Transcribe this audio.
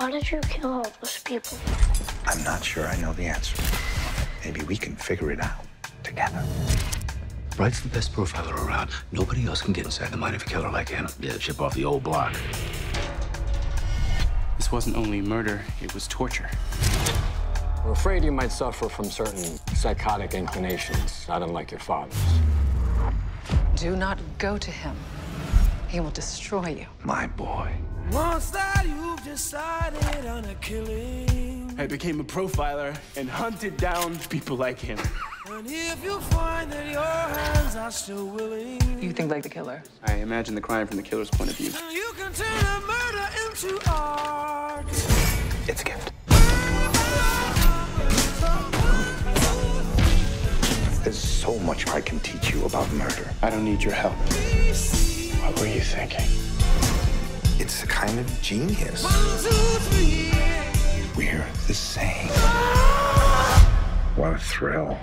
Why did you kill all those people? I'm not sure I know the answer. Maybe we can figure it out together. Bright's the best profiler around. Nobody else can get inside the mind of a killer like him. Yeah, chip off the old block. This wasn't only murder, it was torture. We're afraid you might suffer from certain psychotic inclinations, not unlike your father's. Do not go to him. He will destroy you. My boy. Once that you've decided on a killing. I became a profiler and hunted down people like him. And if you find that your hands are still willing, You think like the killer? I imagine the crime from the killer's point of view. you can turn a murder into art. It's a gift. There's so much I can teach you about murder. I don't need your help. What were you thinking? It's a kind of genius. One, two, three. We're the same. Ah! What a thrill.